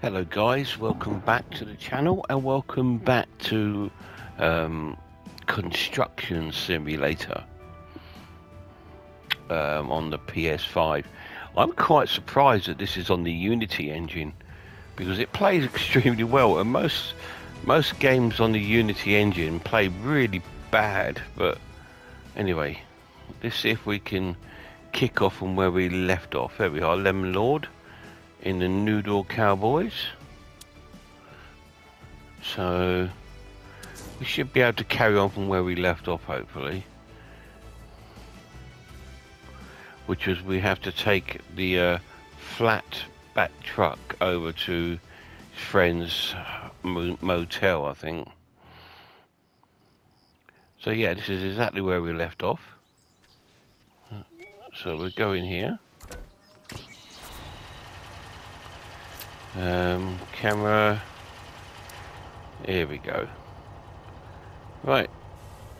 Hello guys, welcome back to the channel and welcome back to um, Construction Simulator um, on the PS5. I'm quite surprised that this is on the Unity engine because it plays extremely well and most most games on the Unity engine play really bad but anyway let's see if we can kick off from where we left off. There we are, Lemon Lord in the Noodle Cowboys. So we should be able to carry on from where we left off hopefully. Which was we have to take the uh, flat back truck over to friend's motel I think. So yeah, this is exactly where we left off. So we're going here. Um, camera. Here we go. Right.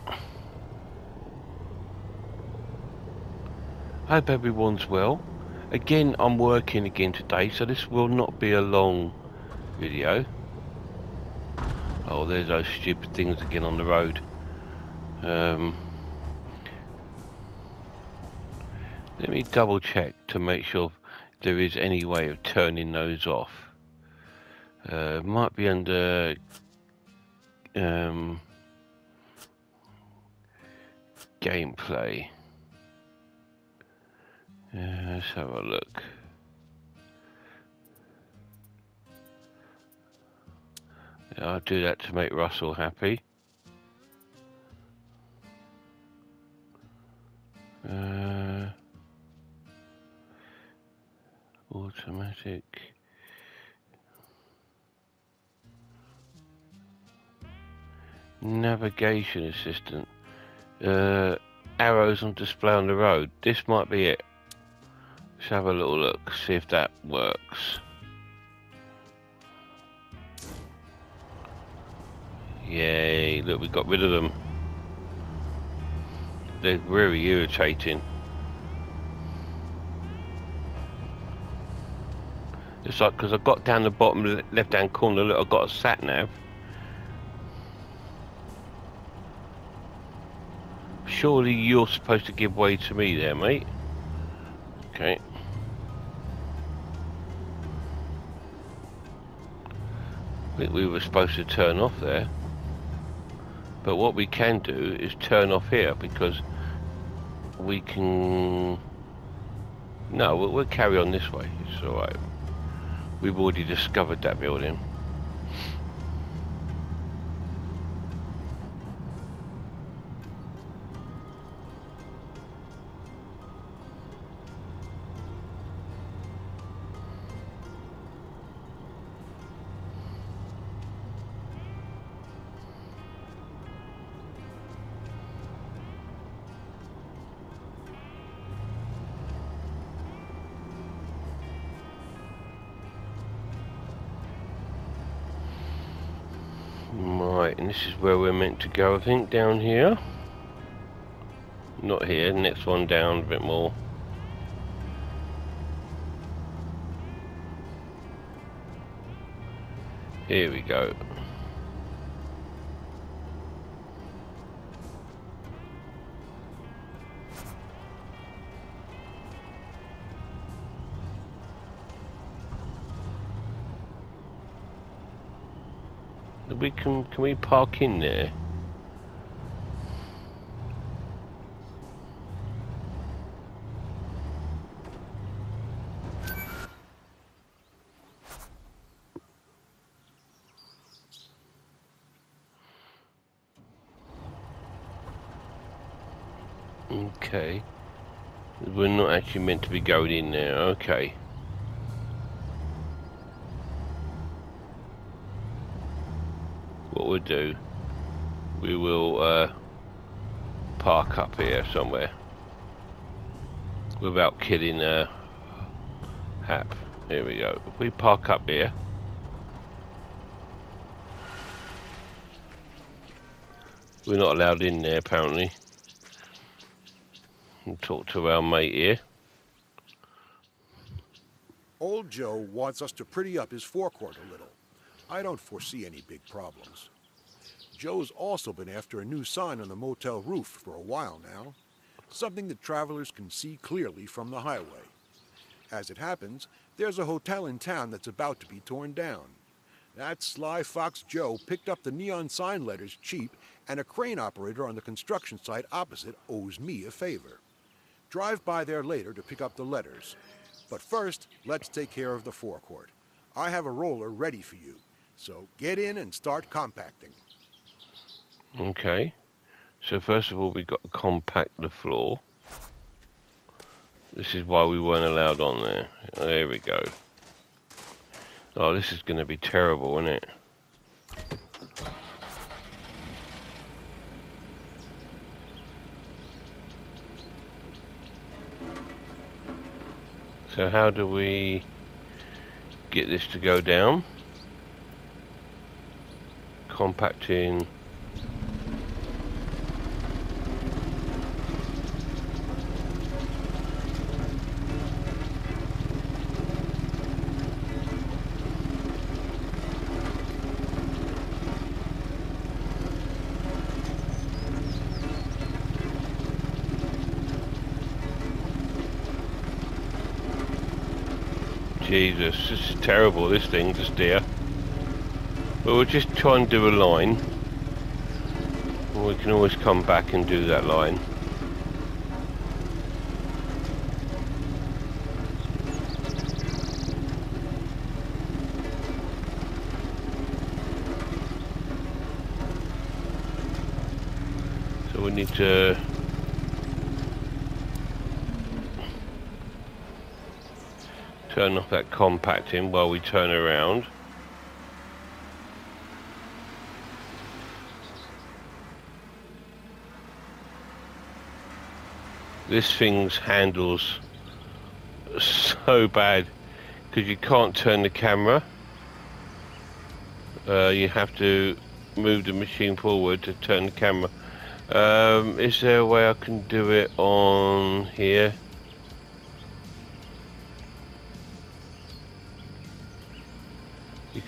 I Hope everyone's well. Again, I'm working again today, so this will not be a long video. Oh, there's those stupid things again on the road. Um, let me double check to make sure there is any way of turning those off. Uh, might be under um, gameplay. Uh, let's have a look. I'll do that to make Russell happy. Navigation assistant. Uh, arrows on display on the road. This might be it. Let's have a little look, see if that works. Yay, look, we got rid of them. They're really irritating. It's like, because I've got down the bottom left hand corner, look, I've got a sat nav. Surely you're supposed to give way to me there, mate. Okay. I think we were supposed to turn off there. But what we can do is turn off here because we can... No, we'll, we'll carry on this way. It's alright. We've already discovered that building. This is where we're meant to go, I think, down here. Not here, next one down a bit more. Here we go. We can can we park in there? Okay. We're not actually meant to be going in there. Okay. Do, we will uh, park up here somewhere without kidding uh, Hap. Here we go. If we park up here, we're not allowed in there apparently. We'll talk to our mate here. Old Joe wants us to pretty up his forecourt a little. I don't foresee any big problems. Joe's also been after a new sign on the motel roof for a while now. Something that travelers can see clearly from the highway. As it happens, there's a hotel in town that's about to be torn down. That sly fox Joe picked up the neon sign letters cheap, and a crane operator on the construction site opposite owes me a favor. Drive by there later to pick up the letters. But first, let's take care of the forecourt. I have a roller ready for you, so get in and start compacting. Okay. So first of all, we've got to compact the floor. This is why we weren't allowed on there. There we go. Oh, this is going to be terrible, isn't it? So how do we get this to go down? Compacting Jesus, this is terrible, this thing, to steer. But we'll just try and do a line. We can always come back and do that line. So we need to turn off that compacting while we turn around. This thing's handles so bad because you can't turn the camera. Uh, you have to move the machine forward to turn the camera. Um, is there a way I can do it on here?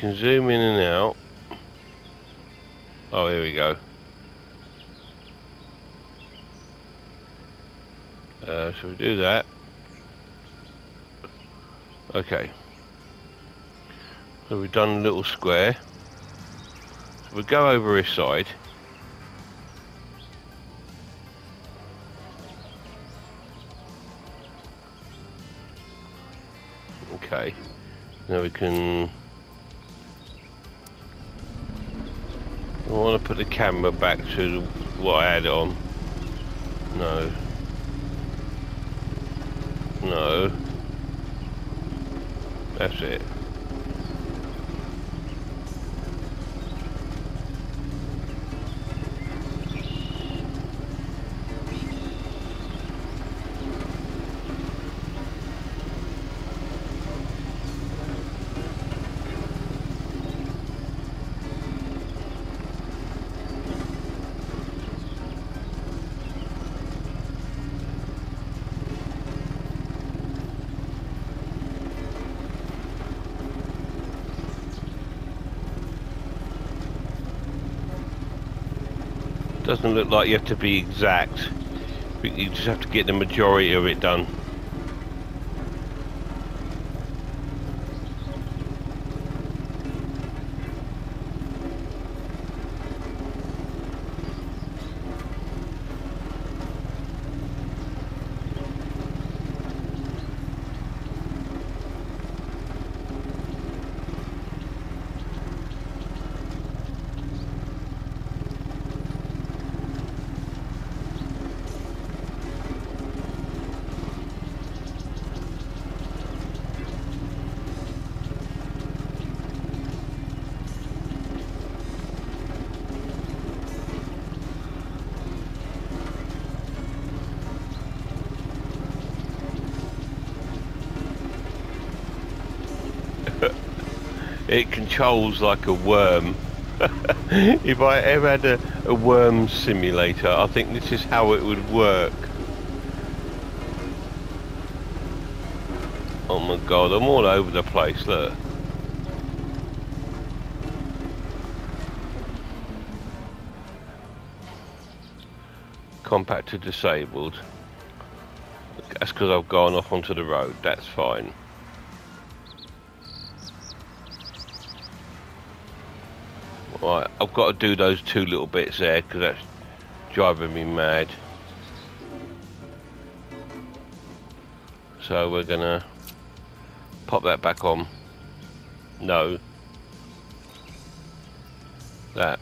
Can zoom in and out. Oh, here we go. Uh, so we do that. Okay. So we've done a little square. So we go over this side. Okay. Now we can I want to put the camera back to what I had on. No. No. That's it. Doesn't look like you have to be exact. You just have to get the majority of it done. Controls like a worm. if I ever had a, a worm simulator, I think this is how it would work. Oh my god, I'm all over the place, look. Compactor disabled. That's because I've gone off onto the road, that's fine. Right, I've got to do those two little bits there because that's driving me mad. So we're gonna pop that back on. No. That.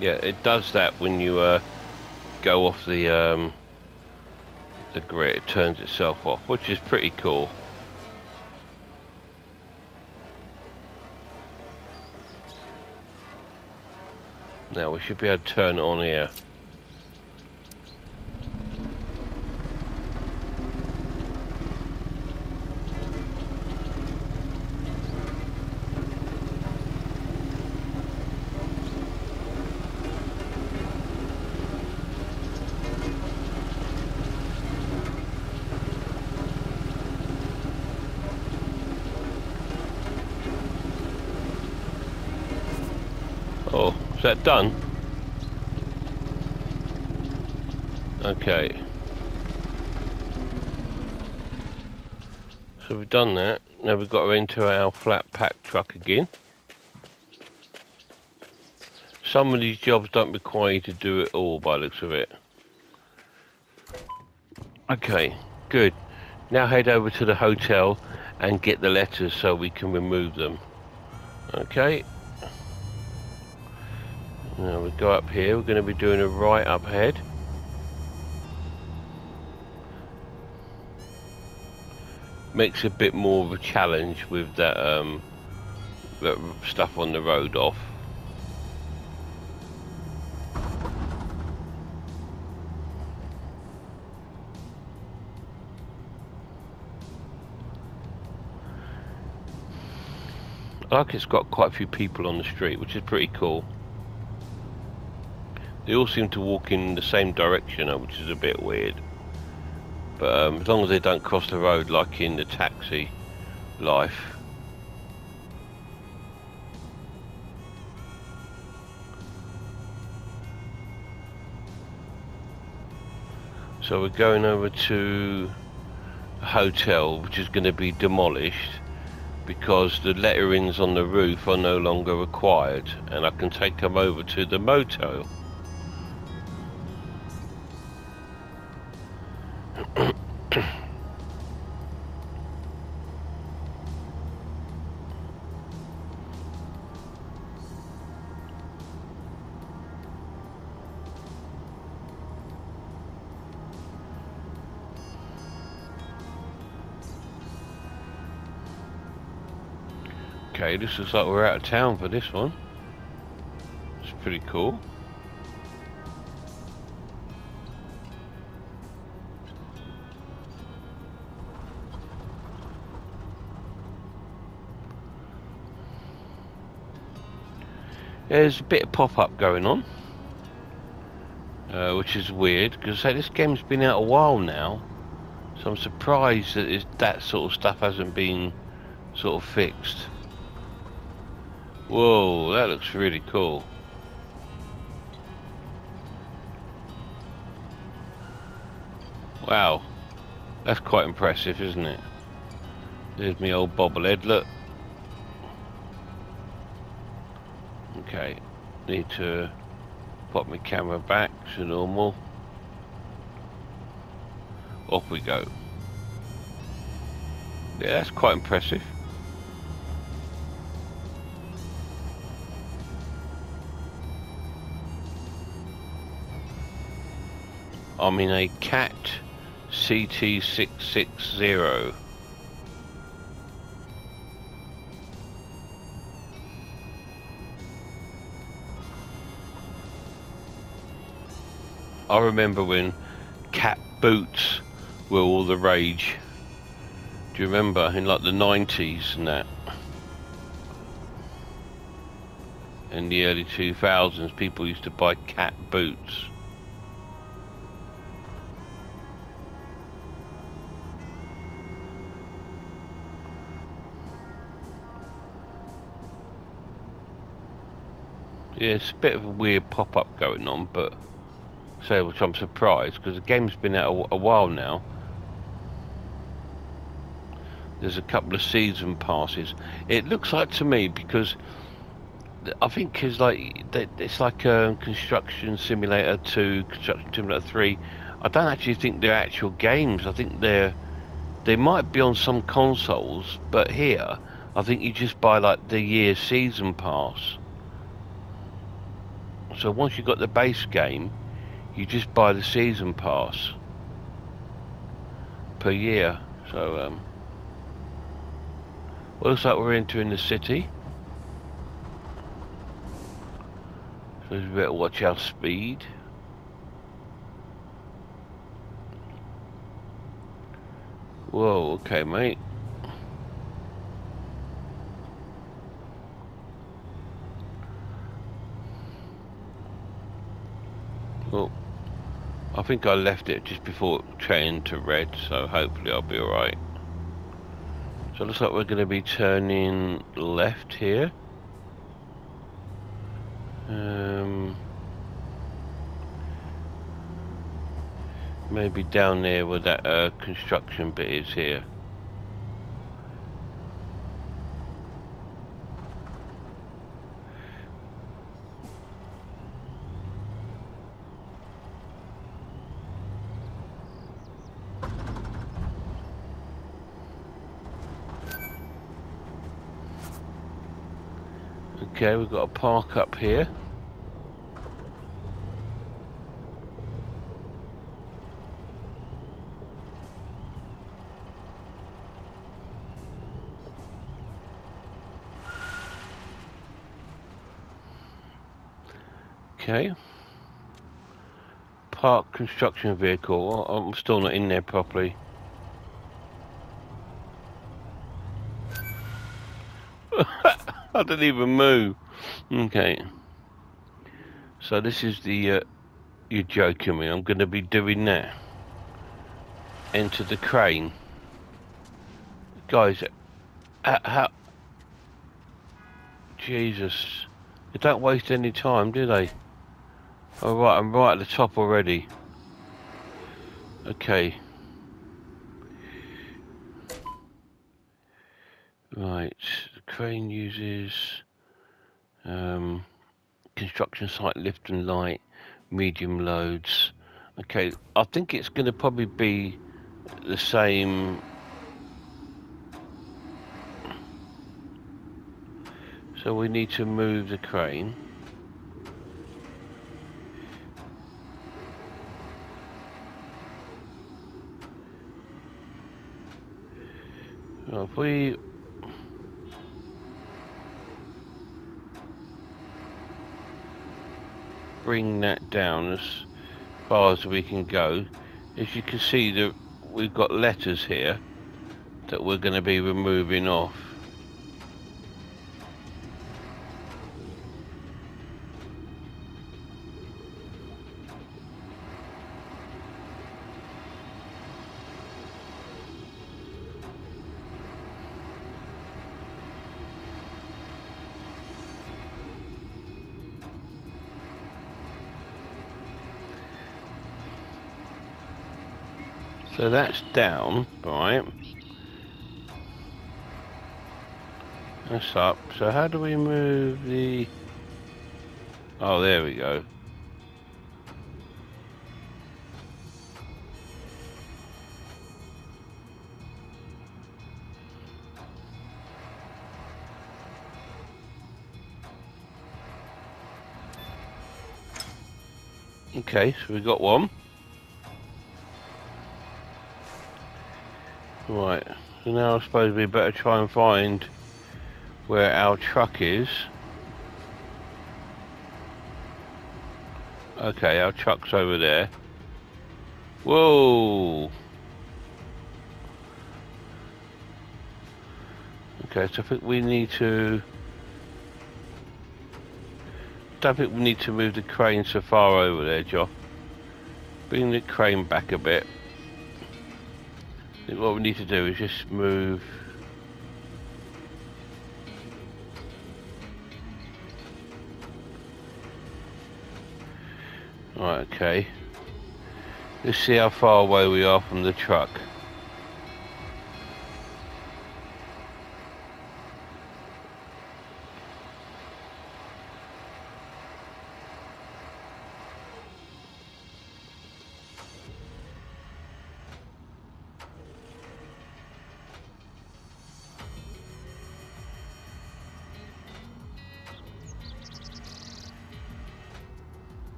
Yeah, it does that when you uh, go off the um, the grid. It turns itself off, which is pretty cool. Now we should be able to turn it on here. Oh, is that done? Okay. So we've done that. Now to our flat pack truck again. Some of these jobs don't require you to do it all by looks of it. Okay, good. Now head over to the hotel and get the letters so we can remove them. Okay. Now we go up here, we're going to be doing a right up ahead. Makes a bit more of a challenge with that, um, that stuff on the road off. I like it's got quite a few people on the street, which is pretty cool. They all seem to walk in the same direction, uh, which is a bit weird. But um, as long as they don't cross the road like in the taxi life. So we're going over to a hotel which is going to be demolished because the letterings on the roof are no longer required and I can take them over to the motel. Okay, this looks like we're out of town for this one. It's pretty cool. There's a bit of pop-up going on. Uh, which is weird, because say this game's been out a while now. So I'm surprised that that sort of stuff hasn't been sort of fixed. Whoa, that looks really cool. Wow, that's quite impressive, isn't it? There's me old bobblehead, look. Okay, need to pop my camera back to normal. Off we go. Yeah, that's quite impressive. I'm in a CAT CT660. I remember when cat boots were all the rage. Do you remember in like the 90s and that? In the early 2000s, people used to buy cat boots. Yeah, it's a bit of a weird pop-up going on, but so which I'm surprised because the game's been out a, a while now. There's a couple of season passes. It looks like to me because I think it's like it's like a construction simulator two, construction simulator three. I don't actually think they're actual games. I think they're they might be on some consoles, but here I think you just buy like the year season pass. So once you've got the base game, you just buy the season pass per year. So, um, well, looks like we're entering the city. So we better watch our speed. Whoa, okay, mate. Well, I think I left it just before it changed to red, so hopefully I'll be alright. So it looks like we're going to be turning left here. Um, maybe down there where that uh, construction bit is here. Okay, we've got a park up here. Okay. Park construction vehicle. I'm still not in there properly. I didn't even move. Okay. So this is the, uh, you're joking me, I'm going to be doing that. Enter the crane. Guys, uh, how... Jesus. They don't waste any time, do they? Alright, I'm right at the top already. Okay. Right crane uses um, construction site lift and light, medium loads. Okay, I think it's going to probably be the same. So we need to move the crane. If we bring that down as far as we can go. As you can see that we've got letters here that we're going to be removing off. So that's down, right? That's up. So how do we move the... Oh, there we go. Okay, so we got one. So now I suppose we better try and find where our truck is. Okay, our truck's over there. Whoa! Okay, so I think we need to... don't think we need to move the crane so far over there, Joe. Bring the crane back a bit. What we need to do is just move... Right, okay. Let's see how far away we are from the truck.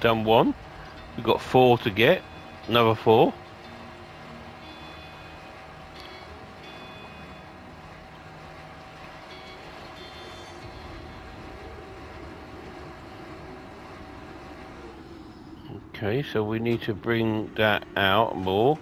We've done one. We've got four to get. Another four. Okay, so we need to bring that out more.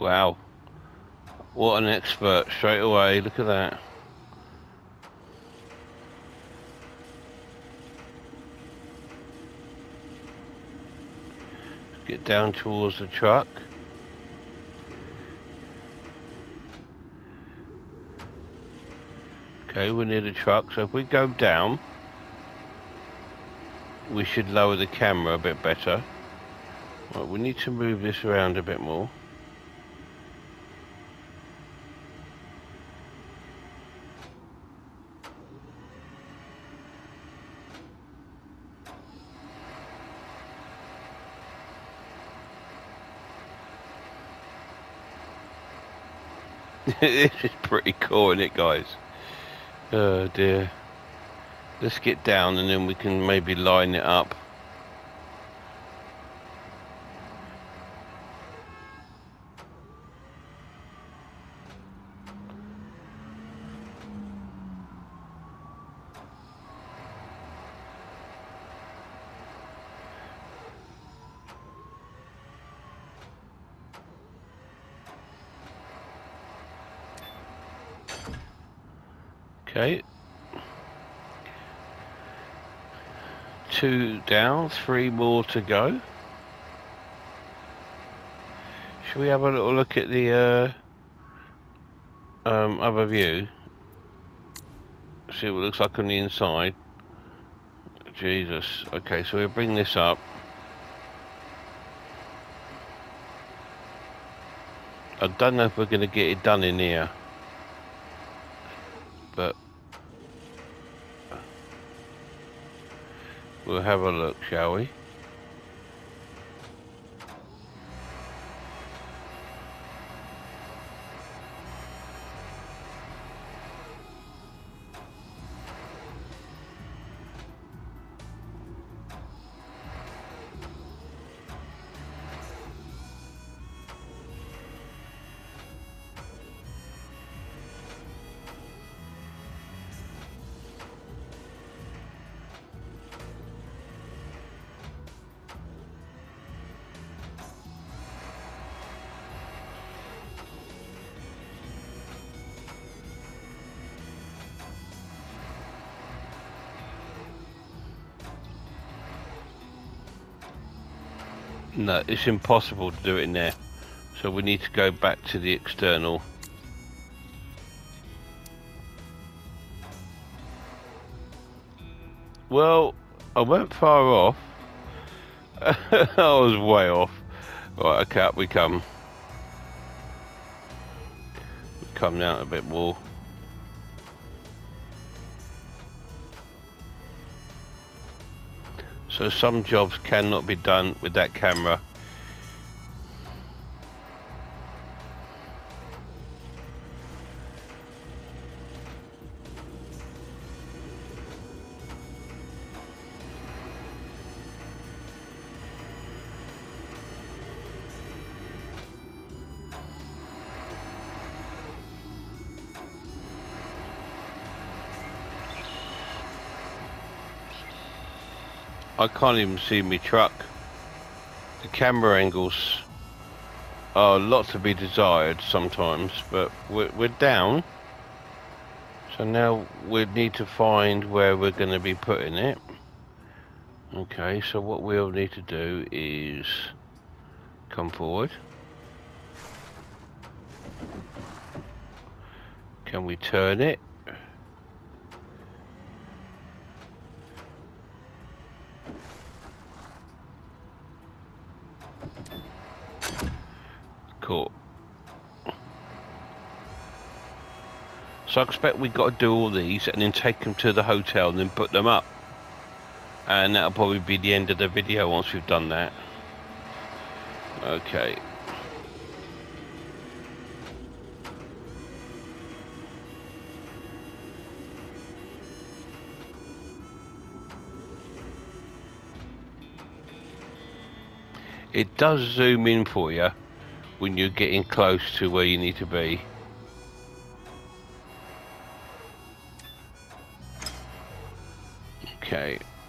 Wow. What an expert straight away. Look at that. Get down towards the truck. Okay, we're near the truck, so if we go down, we should lower the camera a bit better. Right, we need to move this around a bit more. this is pretty cool, isn't it, guys? Oh dear. Let's get down and then we can maybe line it up. Okay. Two down, three more to go. Should we have a little look at the uh, um, other view? See what it looks like on the inside. Jesus. Okay, so we'll bring this up. I don't know if we're going to get it done in here. But we'll have a look, shall we? It's impossible to do it in there. So we need to go back to the external. Well, I went far off. I was way off. Right, okay, we come. We come down a bit more. So some jobs cannot be done with that camera. I can't even see my truck. The camera angles are a lot to be desired sometimes, but we're, we're down. So now we need to find where we're going to be putting it. Okay, so what we'll need to do is come forward. Can we turn it? Cool. So I expect we've got to do all these and then take them to the hotel and then put them up. And that'll probably be the end of the video once we've done that. Okay. It does zoom in for you when you're getting close to where you need to be.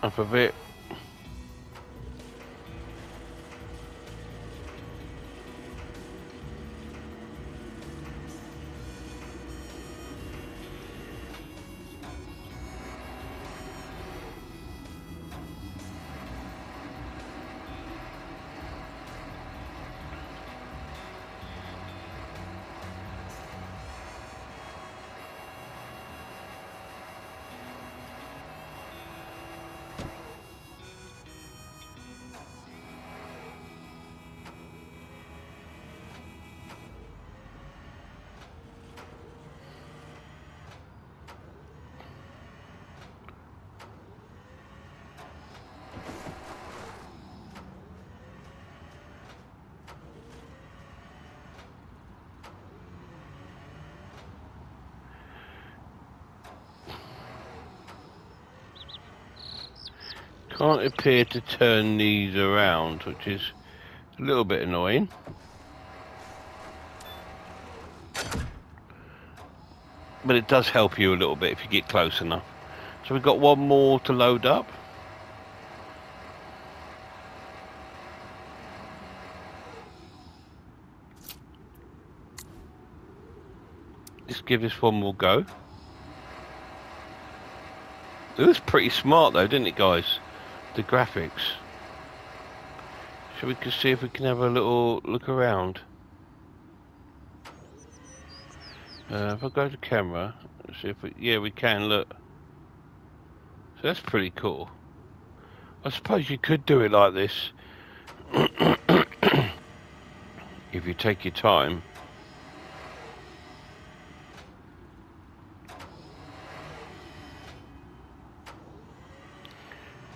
Okay, up Can't appear to turn these around, which is a little bit annoying. But it does help you a little bit if you get close enough. So we've got one more to load up. Just give this one more go. It was pretty smart though, didn't it guys? The graphics. Shall we can see if we can have a little look around? Uh, if I go to camera, see if we, yeah we can look. So that's pretty cool. I suppose you could do it like this. if you take your time.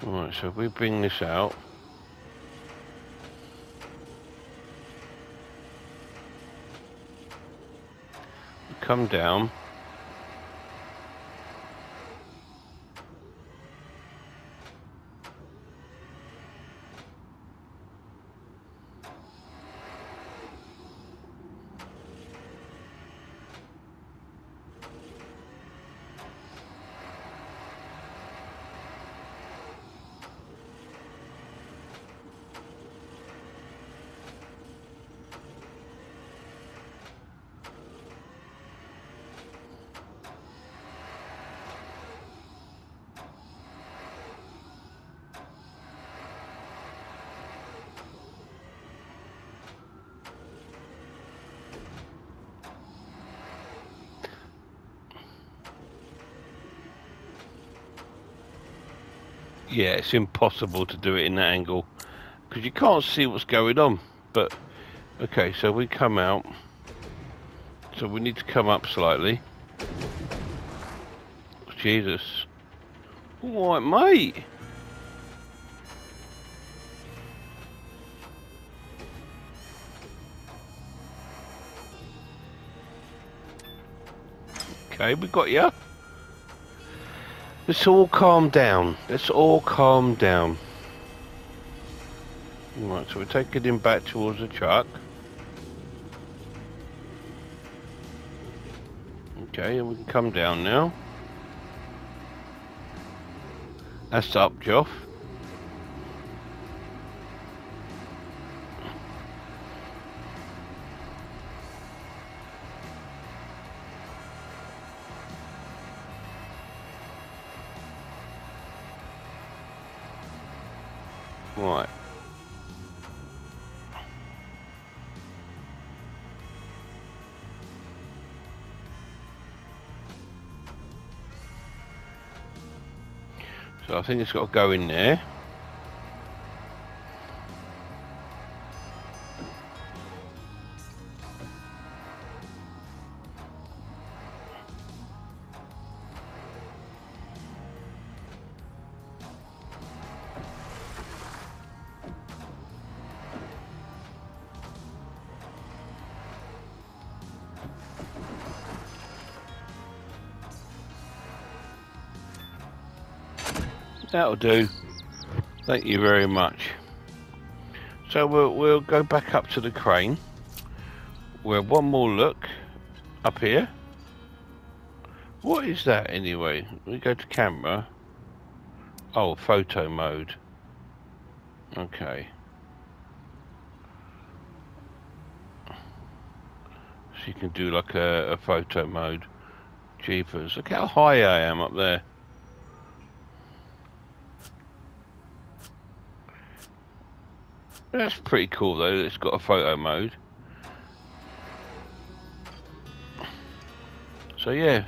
Alright, so if we bring this out. Come down. Yeah, it's impossible to do it in that angle because you can't see what's going on. But okay, so we come out. So we need to come up slightly. Jesus. All right, mate. Okay, we got you. Let's all calm down. Let's all calm down. Right, so we're taking him back towards the truck. Okay, and we can come down now. That's up, Joff. Right. So I think it's got to go in there. That'll do. Thank you very much. So we'll, we'll go back up to the crane. We'll have one more look up here. What is that anyway? We go to camera. Oh, photo mode. Okay. So you can do like a, a photo mode. Jeepers. Look how high I am up there. That's pretty cool though, it's got a photo mode. So yeah,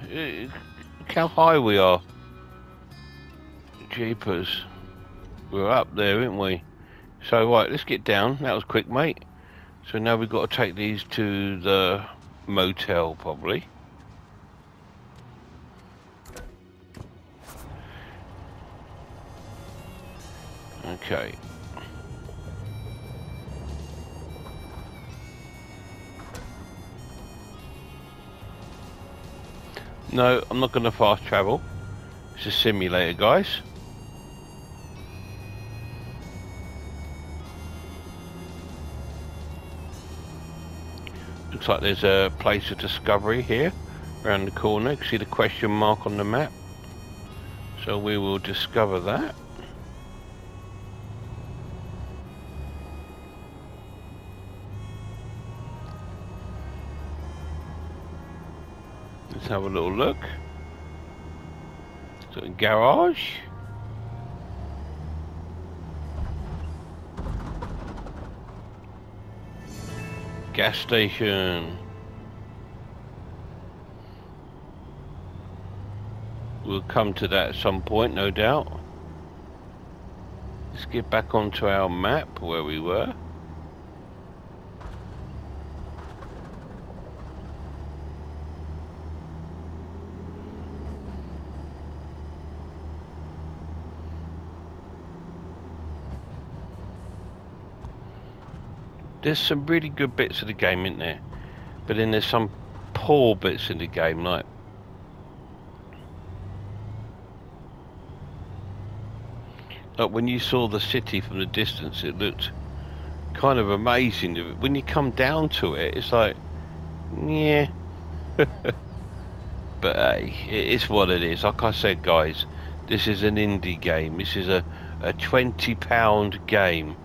look how high we are. Jeepers. We're up there, aren't we? So right, let's get down. That was quick, mate. So now we've got to take these to the motel, probably. Okay. No, I'm not going to fast travel. It's a simulator, guys. Looks like there's a place of discovery here around the corner. You can see the question mark on the map. So we will discover that. Let's have a little look. So garage. Gas station. We'll come to that at some point, no doubt. Let's get back onto our map where we were. There's some really good bits of the game in there, but then there's some poor bits in the game, like like when you saw the city from the distance, it looked kind of amazing. When you come down to it, it's like, yeah. but hey, it's what it is. Like I said, guys, this is an indie game. This is a, a £20 game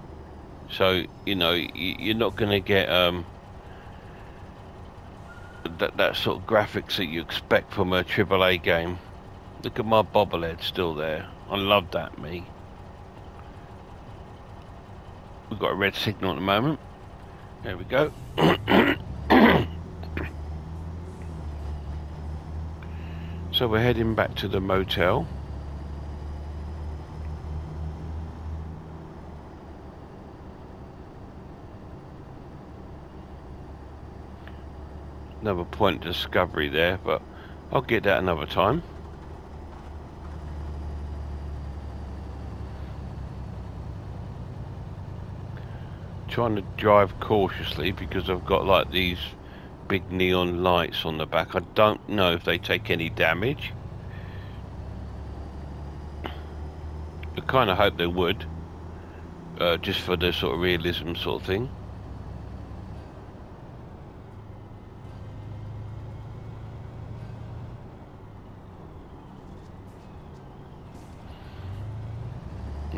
so you know you're not going to get um, that that sort of graphics that you expect from a AAA game. Look at my bobblehead still there. I love that, me. We've got a red signal at the moment. There we go. so we're heading back to the motel. Another point discovery there, but I'll get that another time. Trying to drive cautiously because I've got like these big neon lights on the back. I don't know if they take any damage. I kind of hope they would. Uh, just for the sort of realism sort of thing.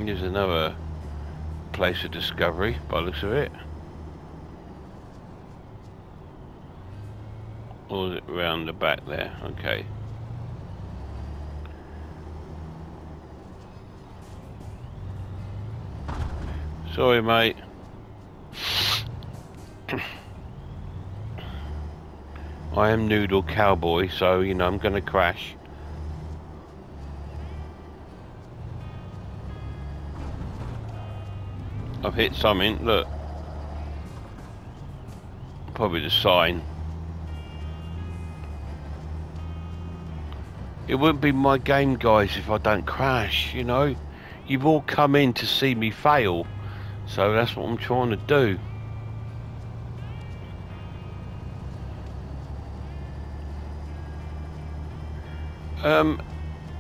Here's another place of discovery by looks of it. Or around the back there? Okay. Sorry, mate. I am Noodle Cowboy, so, you know, I'm going to crash. I've hit something, look. Probably the sign. It wouldn't be my game, guys, if I don't crash, you know? You've all come in to see me fail. So that's what I'm trying to do. Um,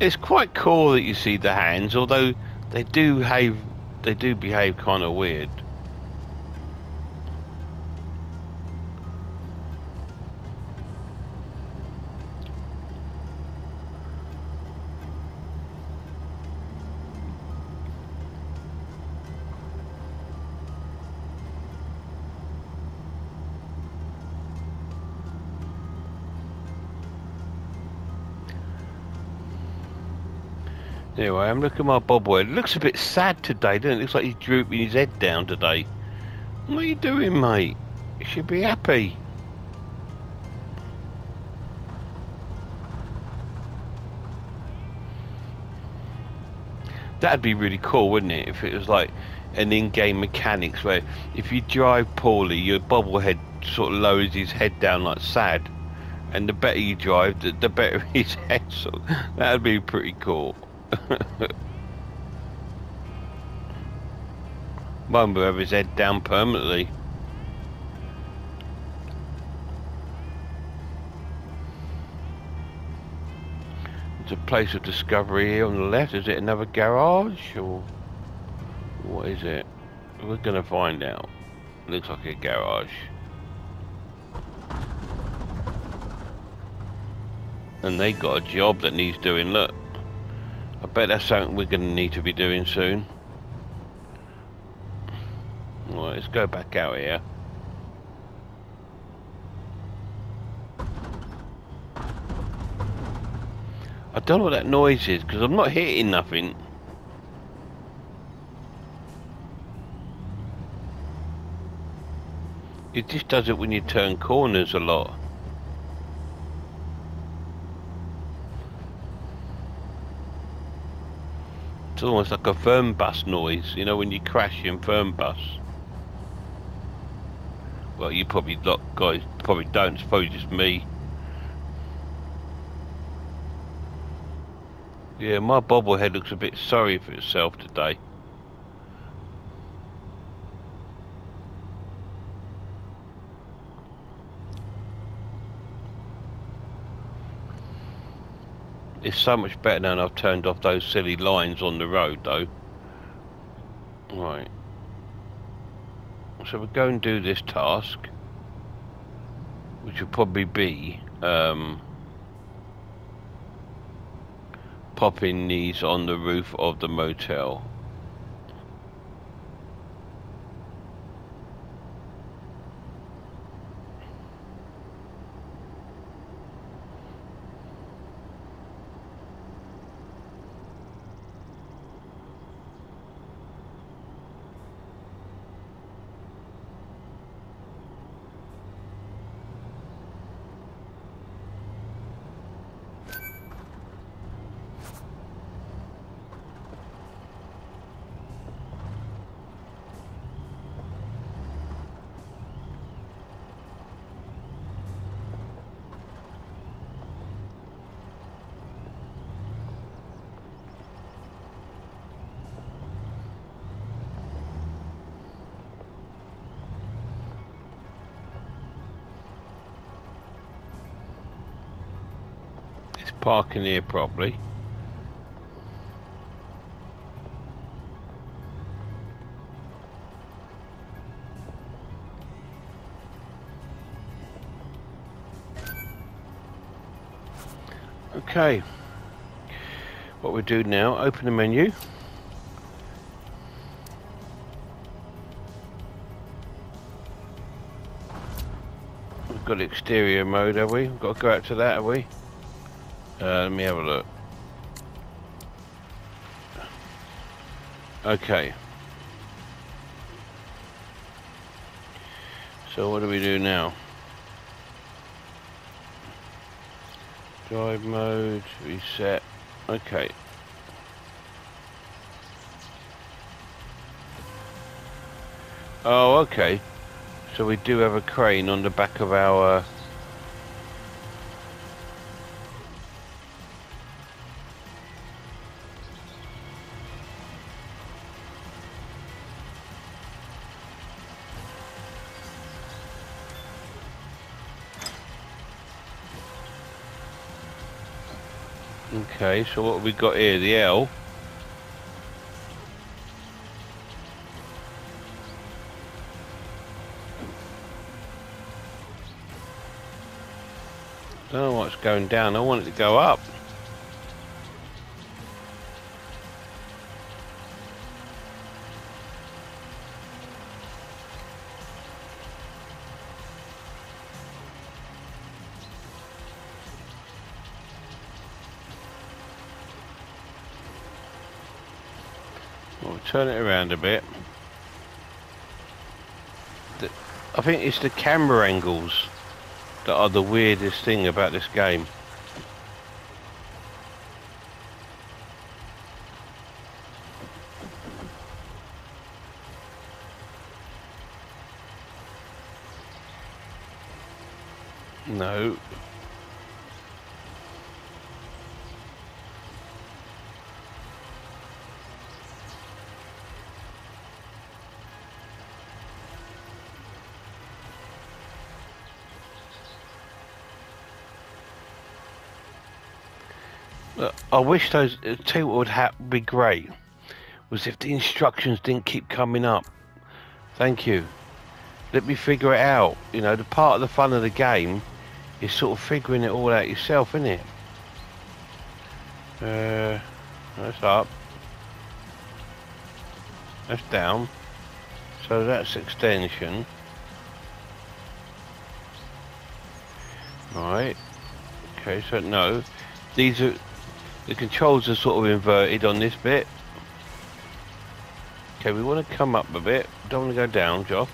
it's quite cool that you see the hands, although they do behave, they do behave kind of weird. Anyway, I'm looking at my bobblehead. It looks a bit sad today, doesn't it? it? Looks like he's drooping his head down today. What are you doing, mate? You should be happy. That'd be really cool, wouldn't it? If it was like an in-game mechanics where if you drive poorly, your bobblehead sort of lowers his head down like sad. And the better you drive, the, the better his head. So that'd be pretty cool. Won't have his head down permanently. It's a place of discovery here on the left. Is it another garage or what is it? We're gonna find out. Looks like a garage. And they got a job that needs doing. Look. I bet that's something we're going to need to be doing soon. Let's go back out here. I don't know what that noise is because I'm not hitting nothing. It just does it when you turn corners a lot. It's almost like a firm Fernbus noise, you know, when you crash in firm Fernbus. Well, you probably not, guys probably don't, suppose it's me. Yeah, my bobblehead looks a bit sorry for itself today. It's so much better now I've turned off those silly lines on the road though. Right. So we'll go and do this task. Which will probably be um, popping these on the roof of the motel. Parking here properly. Okay. What we do now, open the menu. We've got exterior mode, have we? We've got to go out to that, have we? Uh, let me have a look. Okay. So what do we do now? Drive mode, reset. Okay. Oh, okay. So we do have a crane on the back of our... Okay, so what have we got here? The L. don't know what's going down. I want it to go up. Turn it around a bit. I think it's the camera angles that are the weirdest thing about this game. No. I wish those two would have be great was if the instructions didn't keep coming up. Thank you. Let me figure it out. You know, the part of the fun of the game is sort of figuring it all out yourself, isn't it? Uh, that's up. That's down. So that's extension. Right. Okay, so no. These are the controls are sort of inverted on this bit. Okay, we want to come up a bit. Don't want to go down, Joff.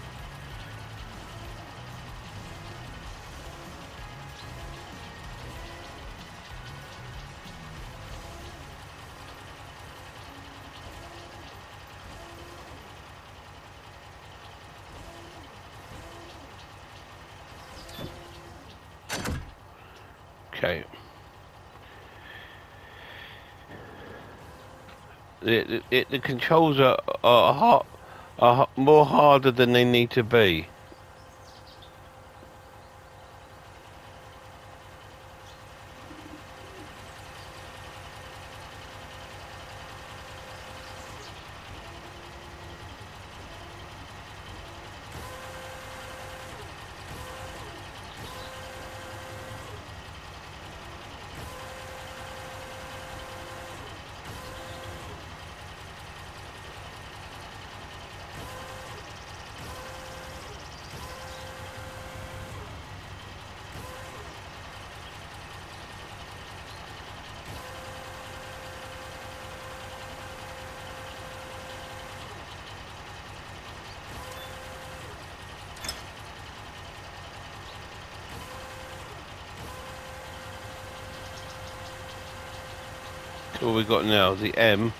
It, the controls are, are, hard, are more harder than they need to be. What we got now? The M.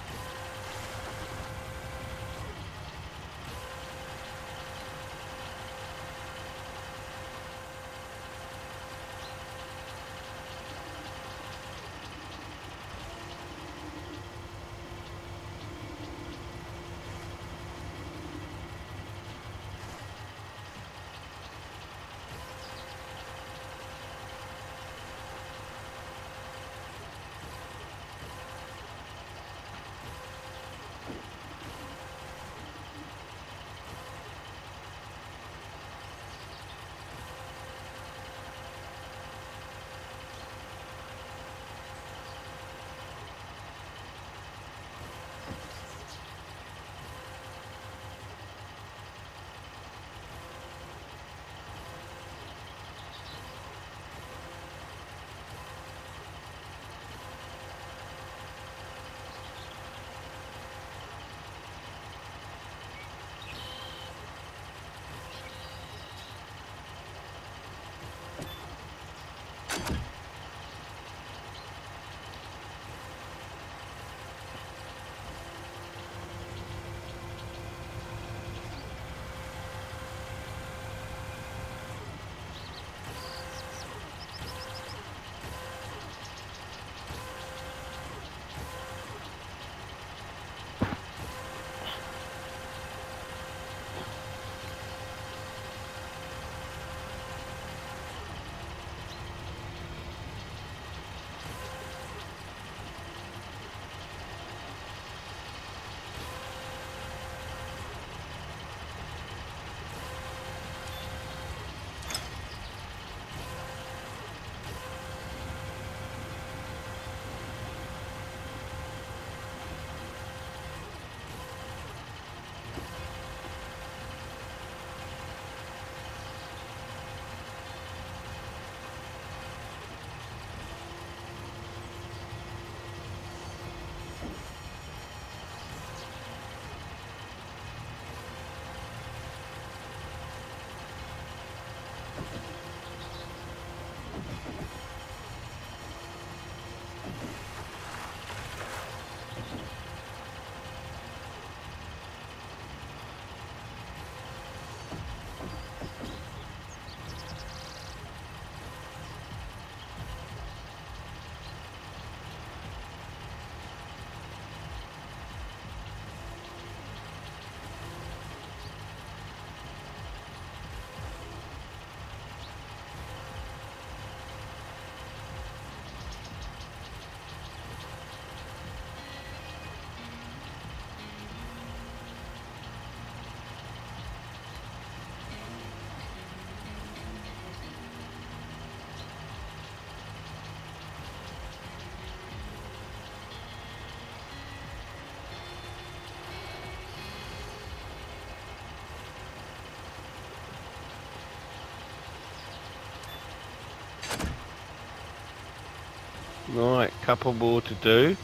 Right, couple more to do.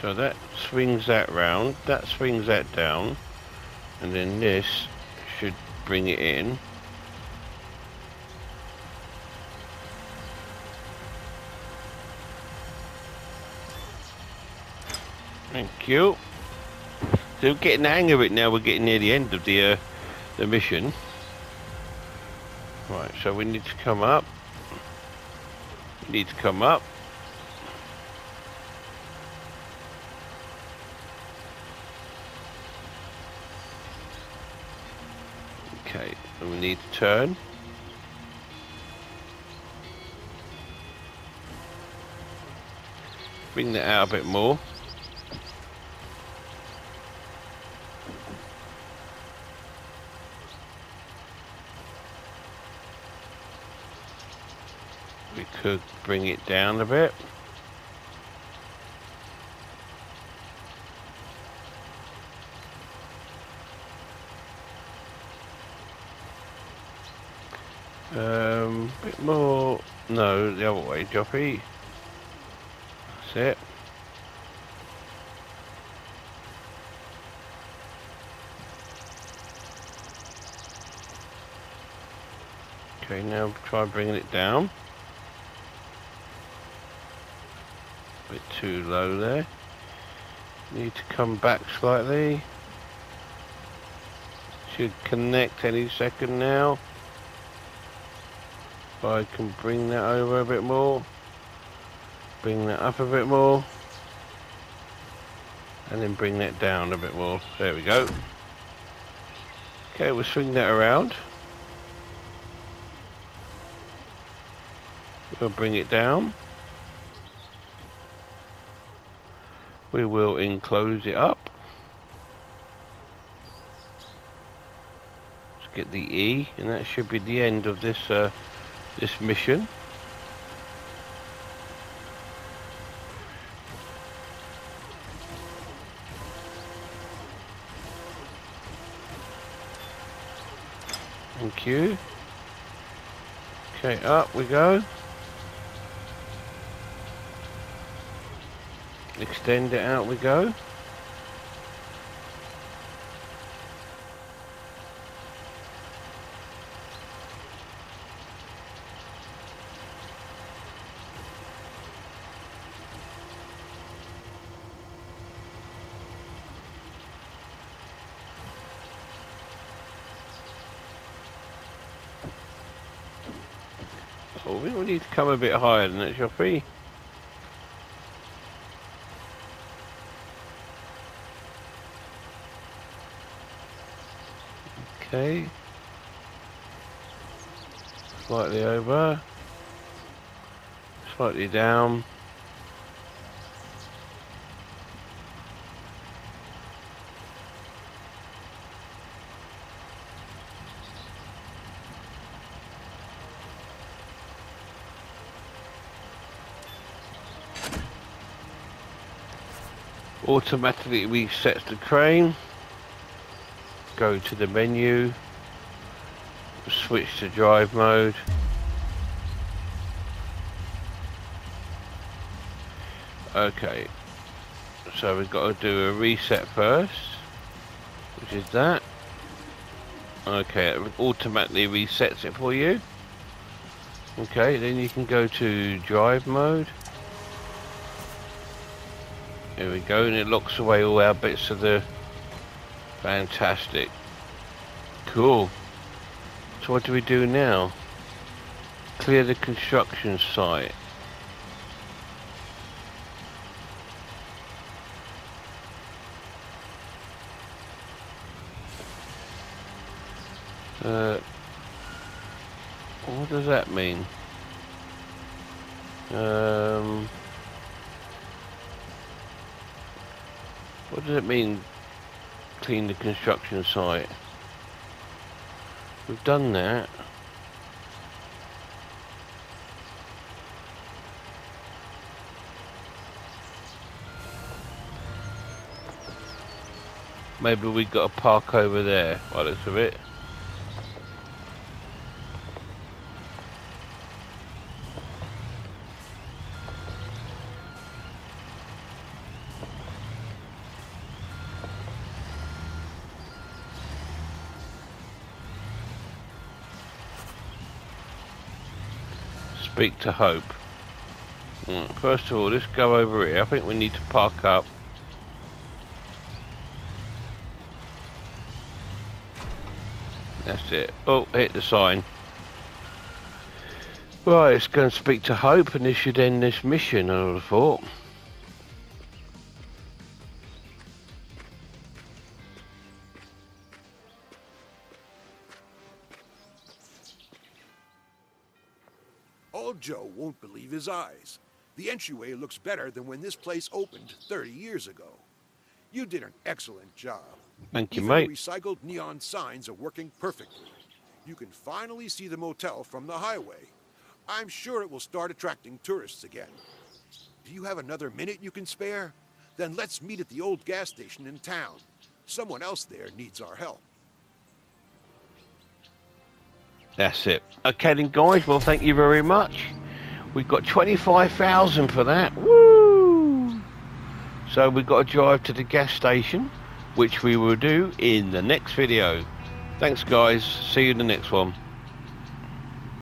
So that swings that round, that swings that down, and then this should bring it in. Thank you. So getting the hang of it now. We're getting near the end of the uh, the mission. Right, so we need to come up. Need to come up. Okay, and we need to turn. Bring that out a bit more. Could bring it down a bit. Um, bit more. No, the other way, Joffy. That's it. Okay, now try bringing it down. bit too low there. Need to come back slightly. Should connect any second now. If I can bring that over a bit more. Bring that up a bit more. And then bring that down a bit more. There we go. Okay, we'll swing that around. We'll bring it down. We will enclose it up. Let's get the E, and that should be the end of this uh, this mission. Thank you. Okay, up we go. Extend it out we go. Oh, we need to come a bit higher than that, Joffrey. Okay. Slightly over. Slightly down. automatically resets the crane go to the menu, switch to drive mode. Okay, so we've got to do a reset first, which is that. Okay, it automatically resets it for you. Okay, then you can go to drive mode. There we go, and it locks away all our bits of the Fantastic. Cool. So what do we do now? Clear the construction site. Uh, what does that mean? Um, what does it mean clean the construction site. We've done that. Maybe we got a park over there by looks of it. Speak to Hope. Hmm, first of all, let's go over here. I think we need to park up. That's it. Oh, hit the sign. Right, let's go and speak to Hope and this should end this mission, I would have thought. The entryway looks better than when this place opened 30 years ago. You did an excellent job. Thank you, Even mate. the recycled neon signs are working perfectly. You can finally see the motel from the highway. I'm sure it will start attracting tourists again. Do you have another minute you can spare? Then let's meet at the old gas station in town. Someone else there needs our help. That's it. Okay then guys, well thank you very much. We've got 25,000 for that. Woo! So we've got to drive to the gas station, which we will do in the next video. Thanks guys, see you in the next one.